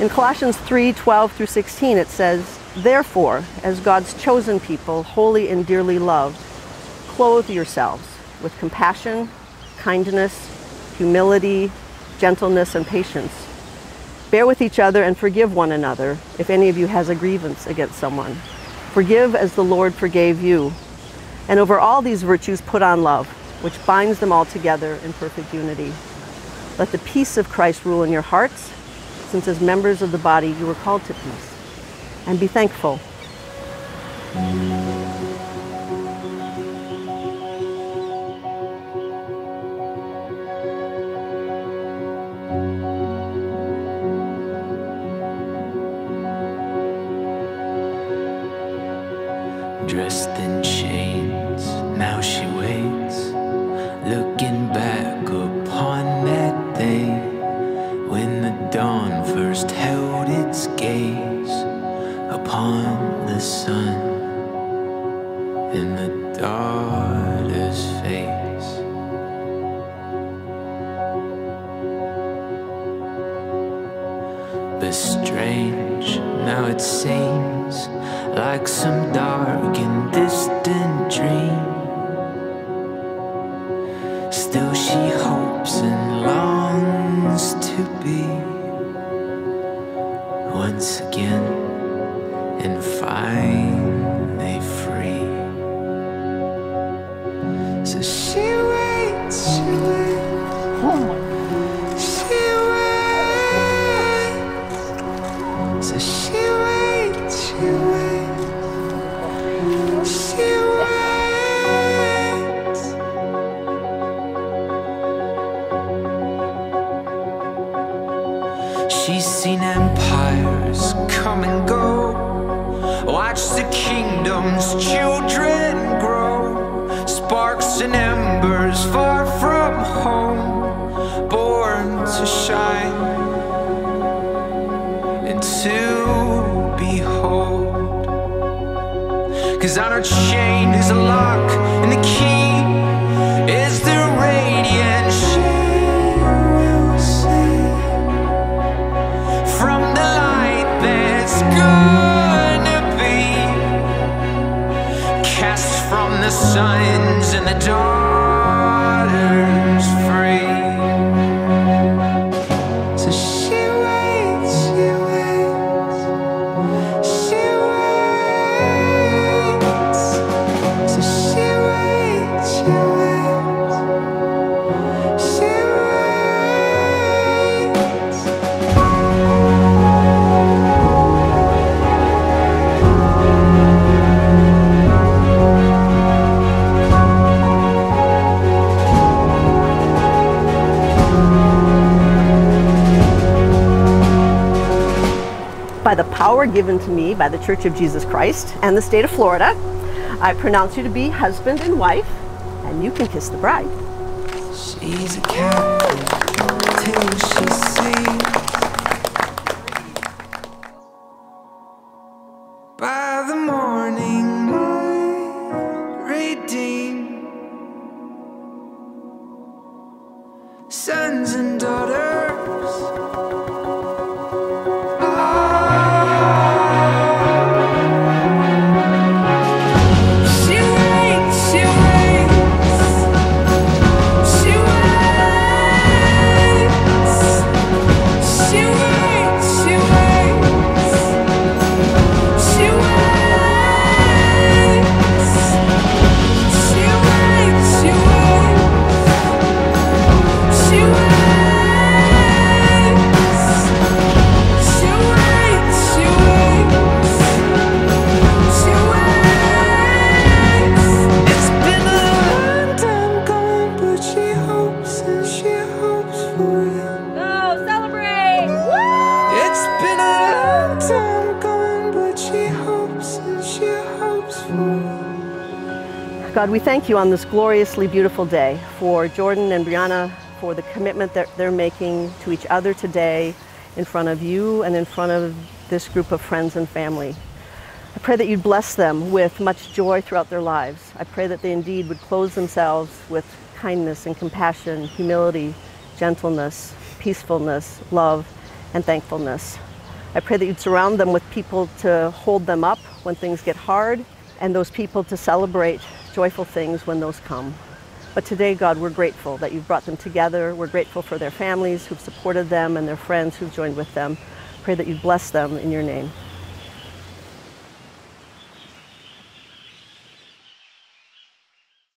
In Colossians 3 12 through 16, it says, Therefore, as God's chosen people, holy and dearly loved, clothe yourselves with compassion, kindness, humility, gentleness, and patience. Bear with each other and forgive one another if any of you has a grievance against someone. Forgive as the Lord forgave you. And over all these virtues, put on love, which binds them all together in perfect unity. Let the peace of Christ rule in your hearts, since as members of the body you were called to peace. And be thankful. dressed in chains. Now she waits, looking back daughter's face. But strange, now it seems like some dark and distant dream. Still, she hopes She's seen empires come and go. Watch the kingdom's children Cause on our chain is a lock, and the key. Is the radiant see from the light that's gonna be cast from the sons and the daughters power given to me by the Church of Jesus Christ and the state of Florida, I pronounce you to be husband and wife, and you can kiss the bride. She's a captive till she sees by the morning redeemed sons and daughters. God, we thank you on this gloriously beautiful day for Jordan and Brianna, for the commitment that they're making to each other today in front of you and in front of this group of friends and family. I pray that you'd bless them with much joy throughout their lives. I pray that they indeed would clothe themselves with kindness and compassion, humility, gentleness, peacefulness, love, and thankfulness. I pray that you'd surround them with people to hold them up when things get hard and those people to celebrate joyful things when those come. But today, God, we're grateful that you've brought them together. We're grateful for their families who've supported them and their friends who've joined with them. Pray that you bless them in your name.